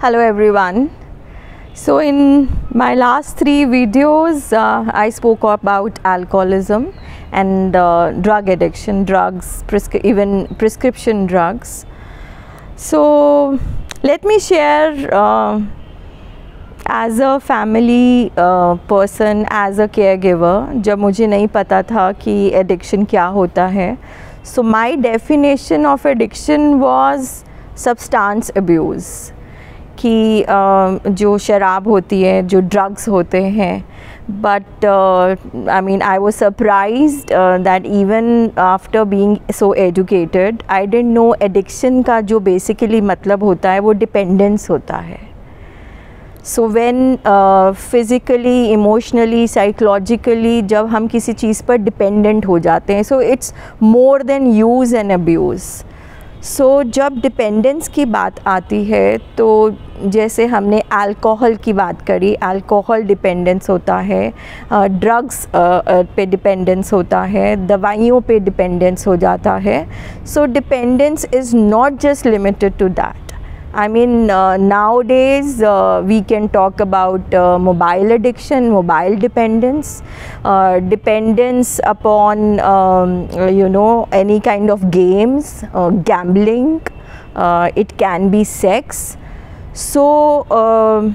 Hello everyone. So in my last three videos, uh, I spoke about alcoholism and uh, drug addiction, drugs, prescri- even prescription drugs. So let me share uh, as a family uh, person, as a caregiver, जब मुझे नहीं पता था कि addiction क्या होता है. So my definition of addiction was substance abuse. कि जो शराब होती है, जो ड्रग्स होते हैं but I mean I was surprise that even after being so educated I didn't know addiction का जो बेसिकली मतलब होता है, वो डिपेंडेंस होता है। So when physically emotionally psychologically जब हम किसी चीज़ पर डिपेंडेंट हो जाते हैं so it's more than use and abuse so so, जब डिपेंडेंस की बात आती है तो जैसे हमने अल्कोहल की बात करी अल्कोहल डिपेंडेंस होता है ड्रग्स पे डिपेंडेंस होता है दवाइयों पे डिपेंडेंस हो जाता है। So dependence is not just limited to that I mean, uh, nowadays uh, we can talk about uh, mobile addiction, mobile dependence, uh, dependence upon um, you know any kind of games, uh, gambling. Uh, it can be sex. So um,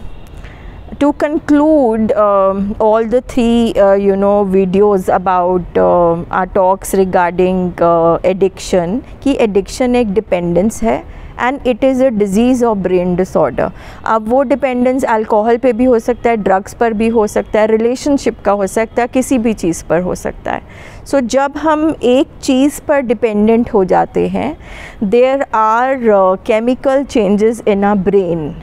to conclude um, all the three uh, you know videos about uh, our talks regarding uh, addiction, कि addiction एक dependence है and it is a disease of brain disorder अब वो dependence alcohol पे भी हो सकता है ड्रग्स पर भी हो सकता है रिलेशनशिप का हो सकता है किसी भी चीज़ पर हो सकता है सो so, जब हम एक चीज़ पर डिपेंडेंट हो जाते हैं there are chemical changes in a brain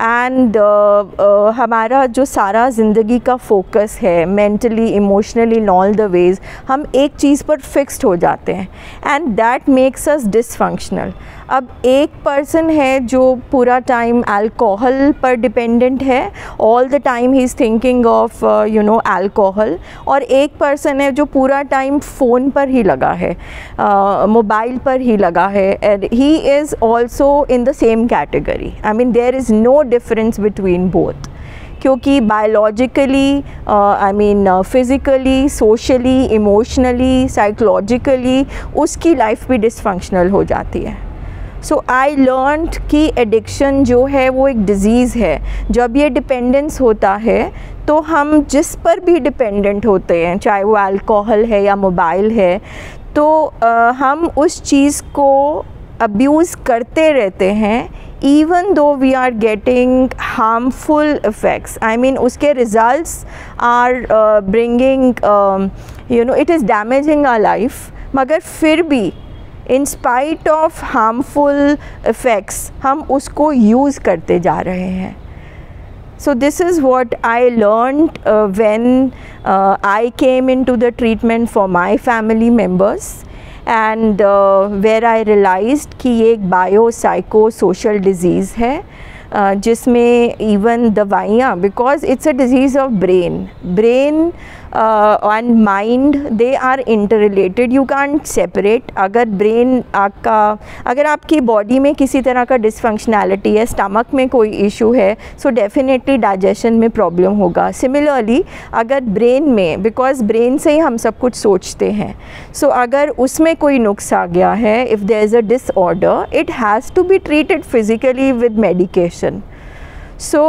and uh, uh, हमारा जो सारा ज़िंदगी का फोकस है mentally emotionally in all the ways हम एक चीज़ पर फिक्स्ड हो जाते हैं। And that makes us dysfunctional अब एक पर्सन है जो पूरा टाइम अल्कोहल पर डिपेंडेंट है all the time he is thinking of you know alcohol और एक पर्सन है जो पूरा टाइम फ़ोन पर ही लगा है मोबाइल uh, पर ही लगा है and he is also in the same category I mean there is no difference between both क्योंकि biologically I mean physically socially emotionally psychologically उसकी लाइफ भी डिसफंक्शनल हो जाती है। सो आई लर्न कि एडिक्शन जो है वो एक डिज़ीज़ है। जब ये डिपेंडेंस होता है तो हम जिस पर भी डिपेंडेंट होते हैं चाहे वो अल्कोहल है या मोबाइल है तो uh, हम उस चीज़ को अब्यूज़ करते रहते हैं even though we are getting harmful effects I mean उसके result are bringing you know it is damaging our life मगर फिर भी in spite of harmful effects हम उसको यूज़ करते जा रहे हैं। So this is what i learned uh, when uh, i came into the treatment for my family members where I realise कि ये एक बायो साइको सोशल डिज़ीज़ है uh, जिसमें इवन दवाइयाँ because it's a disease of brain brain mind they are interrelated you can separate अगर brain आपका अगर आपकी बॉडी में किसी तरह का डिसफंक्शनैलिटी है स्टमक में कोई इशू है सो डेफिनेटली डाइजेशन में प्रॉब्लम होगा. सिमिलरली अगर ब्रेन में बिकॉज़ ब्रेन से ही हम सब कुछ सोचते हैं सो so, अगर उसमें कोई नुक्स आ गया है if there is a disorder it has to be treated physically with medication so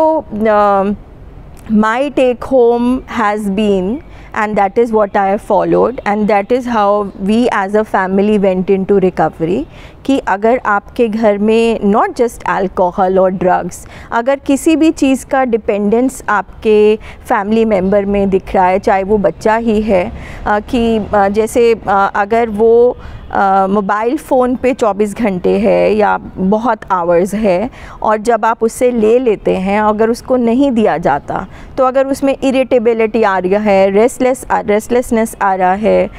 my take home has been and that is what I have followed, and that is how we as a family went into recovery, कि अगर आपके घर में not just alcohol और drugs अगर किसी भी चीज़ का डिपेंडेंस आपके फैमिली मेंबर में दिख रहा है, चाहे वो बच्चा ही है कि जैसे अगर वो मोबाइल फ़ोन पे 24 घंटे है या बहुत आवर्स है और जब आप उससे ले लेते हैं अगर उसको नहीं दिया जाता तो अगर उसमें इरिटेबिलिटी आ रही है रेस्टलेस रेस्टलेसनेस आ रहा है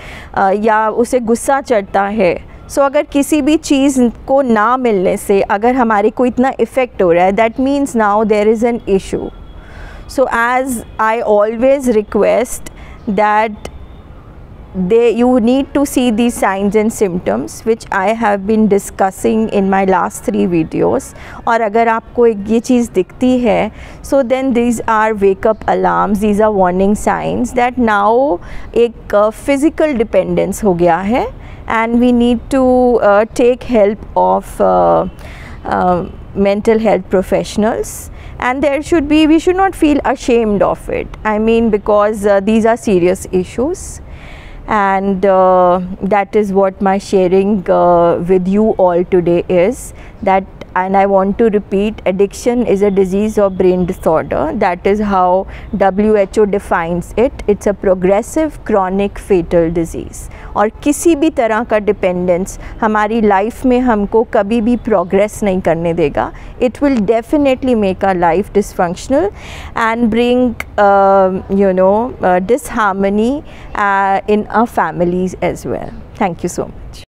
या उसे गुस्सा चढ़ता है सो so, अगर किसी भी चीज़ को ना मिलने से अगर हमारे को इतना इफ़ेक्ट हो रहा है that means now there is an issue so as I always request that they you need to see these signs and symptoms which I have been discussing in my last three videos और अगर आपको एक ये चीज़ दिखती है so then these are wake up alarms these are warning signs that now एक uh, physical dependence हो गया है and we need to uh, take help of uh, uh, mental health professionals and there should be we should not feel ashamed of it i mean because uh, these are serious issues and uh, that is what my sharing uh, with you all today is that and I want to repeat addiction is a disease of brain disorder that is how WHO defines it it's a progressive chronic fatal disease और किसी भी तरह का dependence हमारी life में हमको कभी भी प्रोग्रेस नहीं करने देगा it will definitely make our life dysfunctional and bring you know disharmony in a families as well thank you so much